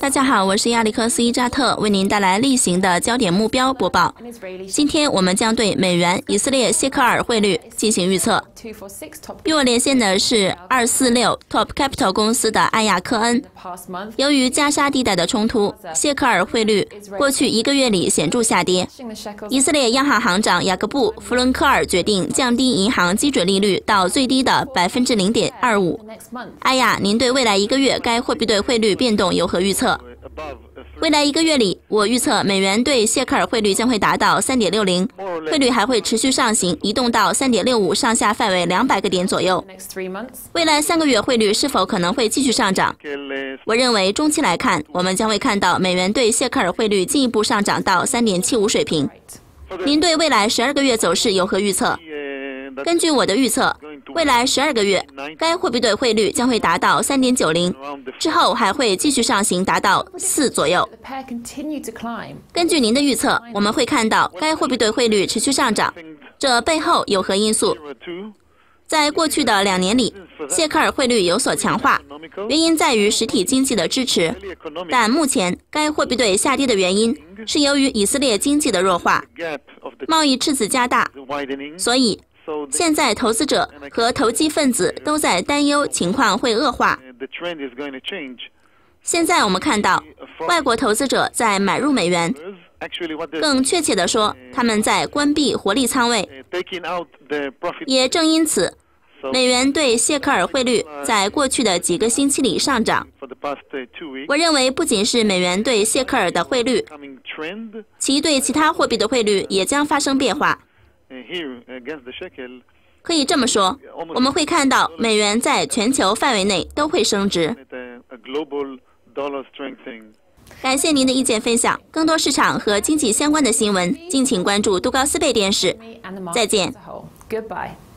大家好，我是亚历克斯·伊扎特，为您带来例行的焦点目标播报。今天我们将对美元、以色列谢克尔汇率进行预测。与我连线的是二四六 Top Capital 公司的艾亚科恩。由于加沙地带的冲突，谢克尔汇率过去一个月里显著下跌。以色列央行行长雅各布·弗伦科尔决定降低银行基准利率到最低的百分之零点二五。艾亚，您对未来一个月该货币对汇率变动有何预测？未来一个月里，我预测美元对谢克尔汇率将会达到三点六零，汇率还会持续上行，移动到三点六五上下范围两百个点左右。未来三个月汇率是否可能会继续上涨？我认为中期来看，我们将会看到美元对谢克尔汇率进一步上涨到三点七五水平。您对未来十二个月走势有何预测？根据我的预测，未来十二个月，该货币对汇率将会达到三点九零，之后还会继续上行，达到四左右。根据您的预测，我们会看到该货币对汇率持续上涨，这背后有何因素？在过去的两年里，谢克尔汇率有所强化，原因在于实体经济的支持，但目前该货币对下跌的原因是由于以色列经济的弱化，贸易赤字加大，所以。现在，投资者和投机分子都在担忧情况会恶化。现在我们看到，外国投资者在买入美元，更确切地说，他们在关闭活力仓位。也正因此，美元对谢克尔汇率在过去的几个星期里上涨。我认为，不仅是美元对谢克尔的汇率，其对其他货币的汇率也将发生变化。可以这么说，我们会看到美元在全球范围内都会升值。感谢您的意见分享，更多市场和经济相关的新闻，敬请关注杜高斯贝电视。再见。Goodbye.